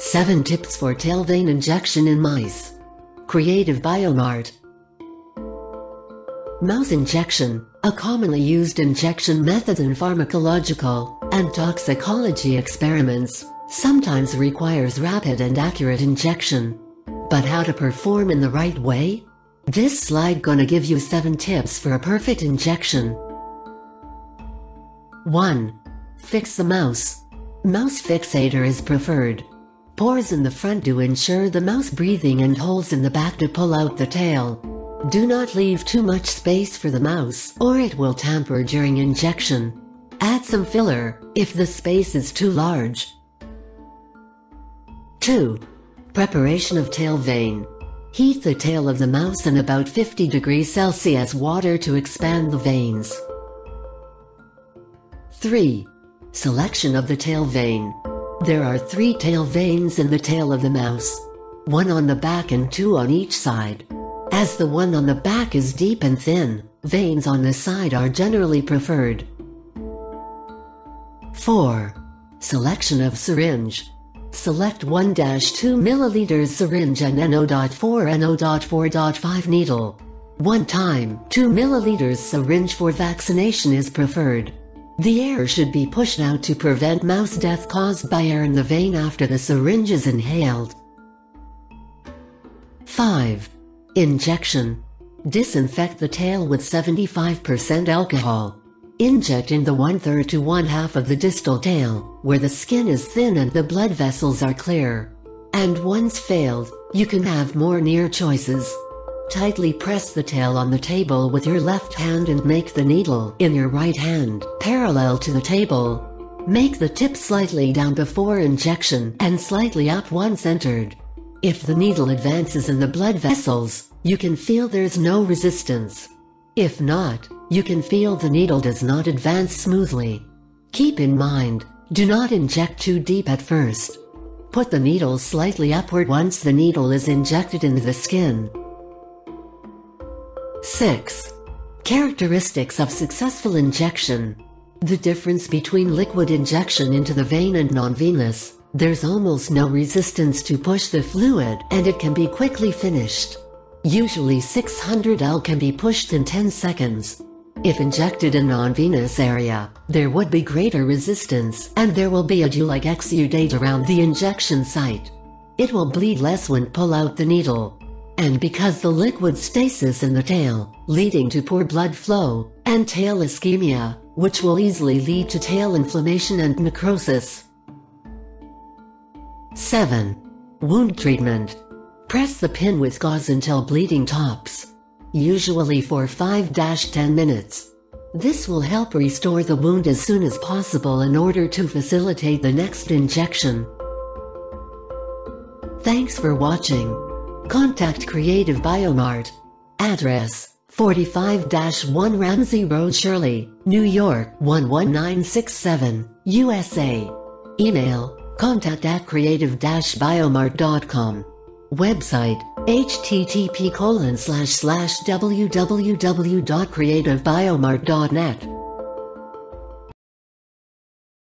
7 Tips for Tail Vein Injection in Mice. Creative Biomart. Mouse injection, a commonly used injection method in pharmacological and toxicology experiments, sometimes requires rapid and accurate injection. But how to perform in the right way? This slide gonna give you 7 tips for a perfect injection. 1. Fix the mouse. Mouse fixator is preferred. Pores in the front to ensure the mouse breathing and holes in the back to pull out the tail. Do not leave too much space for the mouse or it will tamper during injection. Add some filler if the space is too large. 2. Preparation of tail vein. Heat the tail of the mouse in about 50 degrees Celsius water to expand the veins. 3. Selection of the tail vein. There are three tail veins in the tail of the mouse. One on the back and two on each side. As the one on the back is deep and thin, veins on the side are generally preferred. 4. Selection of syringe. Select 1-2 ml syringe and NO.4 NO.4.5 needle. One time, 2 ml syringe for vaccination is preferred. The air should be pushed out to prevent mouse death caused by air in the vein after the syringe is inhaled. 5. Injection. Disinfect the tail with 75% alcohol. Inject in the one-third to one-half of the distal tail, where the skin is thin and the blood vessels are clear. And once failed, you can have more near choices. Tightly press the tail on the table with your left hand and make the needle in your right hand parallel to the table. Make the tip slightly down before injection and slightly up once entered. If the needle advances in the blood vessels, you can feel there's no resistance. If not, you can feel the needle does not advance smoothly. Keep in mind, do not inject too deep at first. Put the needle slightly upward once the needle is injected into the skin. 6. Characteristics of successful injection. The difference between liquid injection into the vein and non-venous, there's almost no resistance to push the fluid and it can be quickly finished. Usually 600 L can be pushed in 10 seconds. If injected in non-venous area, there would be greater resistance and there will be a dew-like exudate around the injection site. It will bleed less when pull out the needle and because the liquid stasis in the tail, leading to poor blood flow, and tail ischemia, which will easily lead to tail inflammation and necrosis. 7. Wound treatment. Press the pin with gauze until bleeding tops. Usually for 5-10 minutes. This will help restore the wound as soon as possible in order to facilitate the next injection. Thanks for watching. Contact Creative Biomart. Address 45-1 Ramsey Road Shirley, New York 11967, USA. Email contact at creative-biomart.com. Website http colon slash slash www.creativebiomart.net